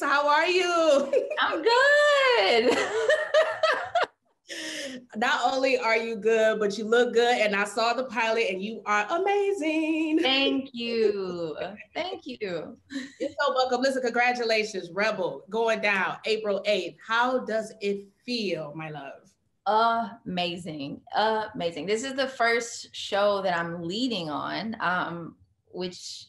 How are you? I'm good. Not only are you good, but you look good. And I saw the pilot and you are amazing. Thank you. Thank you. You're so welcome. Listen, congratulations, Rebel, going down April 8th. How does it feel, my love? Amazing. Amazing. This is the first show that I'm leading on, um, which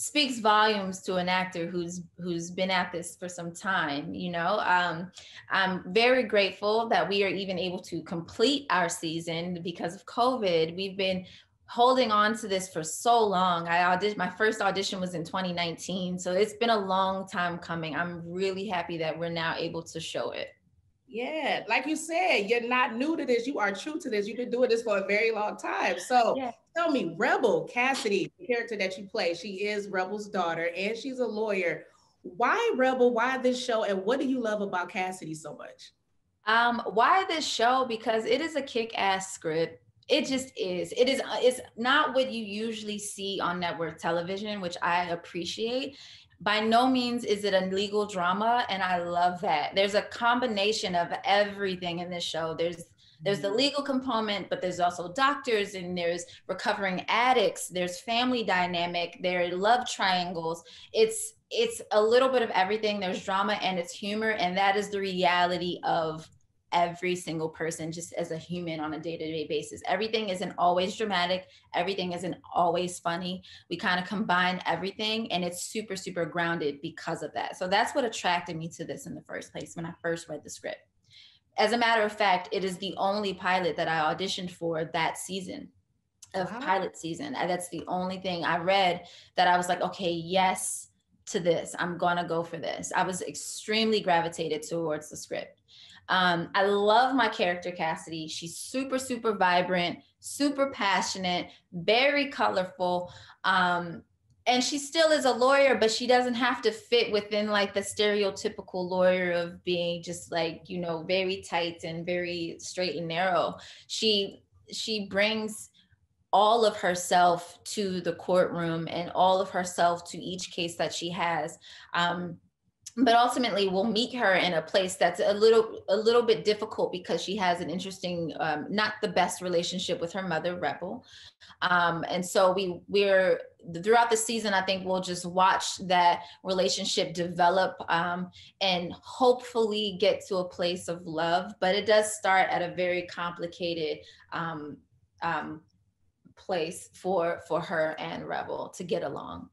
speaks volumes to an actor who's who's been at this for some time you know um, i'm very grateful that we are even able to complete our season because of covid we've been holding on to this for so long i auditioned my first audition was in 2019 so it's been a long time coming i'm really happy that we're now able to show it yeah, like you said, you're not new to this. You are true to this. You've been doing this for a very long time. So. Tell me, Rebel Cassidy, the character that you play, she is Rebel's daughter and she's a lawyer. Why Rebel? Why this show? And what do you love about Cassidy so much? Um, why this show? Because it is a kick-ass script. It just is. It is. It's not what you usually see on network television, which I appreciate by no means is it a legal drama and i love that there's a combination of everything in this show there's there's the mm-hmm. legal component but there's also doctors and there's recovering addicts there's family dynamic there are love triangles. It's it's a little bit of everything. There's drama and it's humor and that is the reality of every single person just as a human on a day-to-day basis. Everything isn't always dramatic. Everything isn't always funny. We kind of combine everything and it's super super grounded because of that. So that's what attracted me to this in the first place when i first read the script as a matter of fact it is the only pilot that i auditioned for that season of wow. pilot season that's the only thing i read that i was like okay yes to this i'm gonna go for this i was extremely gravitated towards the script um, I love my character, Cassidy. She's super, super vibrant, super passionate, very colorful. Um, and she still is a lawyer, but she doesn't have to fit within like the stereotypical lawyer of being just like, you know, very tight and very straight and narrow. She she brings all of herself to the courtroom and all of herself to each case that she has. Um, but ultimately we'll meet her in a place that's a little a little bit difficult because she has an interesting um, not the best relationship with her mother rebel um, and so we we're throughout the season i think we'll just watch that relationship develop um, and hopefully get to a place of love. But it does start at a very complicated um, um, place for for her and rebel to get along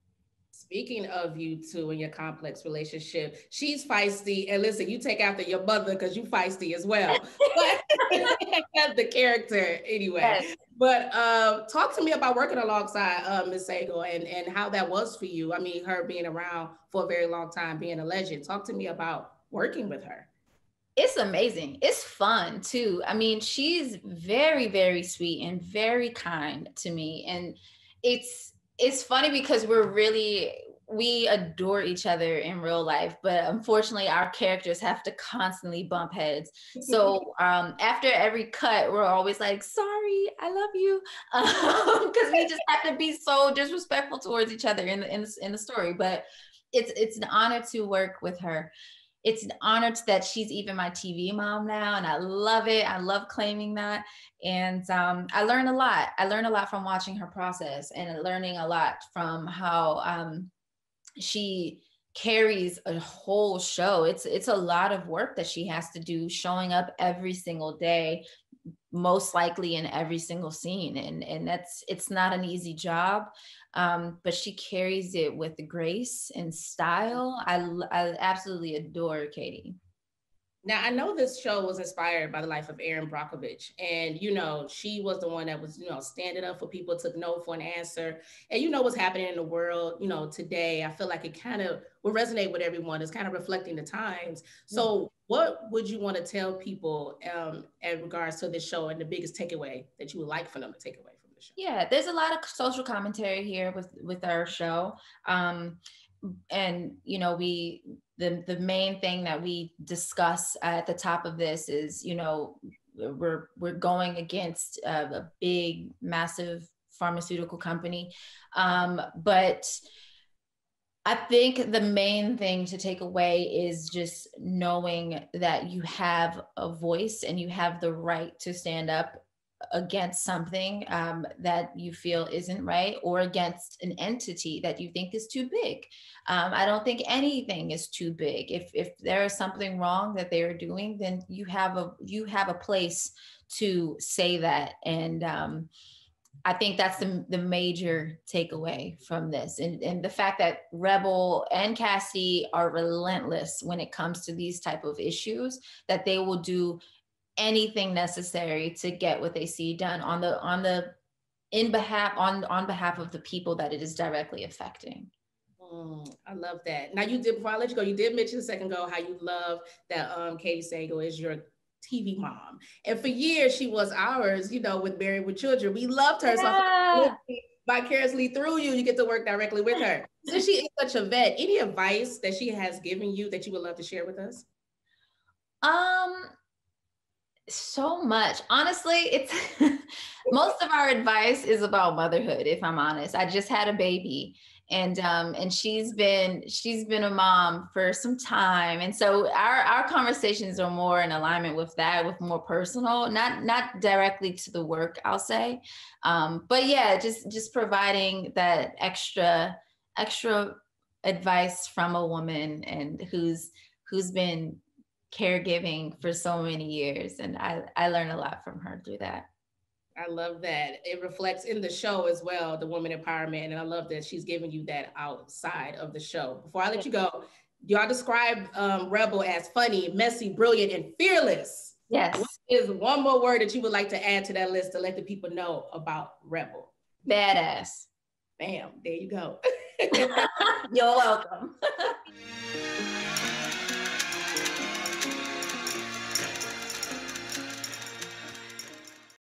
Speaking of you two and your complex relationship, she's feisty. And listen, you take after your mother because you feisty as well. But the character anyway. Yes. But uh, talk to me about working alongside uh, Miss Sagal and, and how that was for you. I mean, her being around for a very long time, being a legend. Talk to me about working with her. It's amazing. It's fun too. I mean, she's very, very sweet and very kind to me. And it's it's funny because we're really we adore each other in real life but unfortunately our characters have to constantly bump heads. So um, after every cut we're always like sorry i love you because um, we just have to be so disrespectful towards each other in the, in the, in the story but it's it's an honor to work with her it's an honor that she's even my TV mom now, and I love it. I love claiming that, and um, I learn a lot. I learn a lot from watching her process and learning a lot from how um, she carries a whole show. It's it's a lot of work that she has to do, showing up every single day, most likely in every single scene, and and that's it's not an easy job um, but she carries it with grace and style. I, I absolutely adore Katey. Now I know this show was inspired by the life of Erin Brockovich, and you know she was the one that was you know standing up for people, took no for an answer, and you know what's happening in the world you know today. I feel like it kind of will resonate with everyone. It's kind of reflecting the times. So, what would you want to tell people um, in regards to this show and the biggest takeaway that you would like for them to take away? From the show. Yeah, there's a lot of social commentary here with with our show. Um, and you know we the the main thing that we discuss at the top of this is you know we're we're going against a, a big, massive pharmaceutical company. Um, but I think the main thing to take away is just knowing that you have a voice and you have the right to stand up against something um, that you feel isn't right or against an entity that you think is too big. Um, I don't think anything is too big. If if there is something wrong that they are doing, then you have a you have a place to say that and. Um, I think that's the, the major takeaway from this. And, and the fact that Rebel and Cassie are relentless when it comes to these type of issues, that they will do anything necessary to get what they see done on the on the in behalf on on behalf of the people that it is directly affecting. Mm, I love that. Now you did before I let you go, you did mention a second ago how you love that um Katey Sagal is your TV mom. And for years she was ours, you know, with Married with Children. We loved her. Yeah. So vicariously through you, you get to work directly with her. Since she is such a vet, any advice that she has given you that you would love to share with us? Um, so much. Honestly, it's most of our advice is about motherhood, if I'm honest. I just had a baby and um and she's been she's been a mom for some time and so our our conversations are more in alignment with that with more personal not not directly to the work i'll say um but yeah just just providing that extra extra advice from a woman and who's who's been caregiving for so many years and i i learned a lot from her through that I love that. It reflects in the show as well, the woman empowerment. And I love that she's giving you that outside of the show. Before I let you go, y'all describe um, Rebel as funny, messy, brilliant, and fearless. Yes. What is one more word that you would like to add to that list to let the people know about Rebel? Badass. Bam, there you go. You're welcome.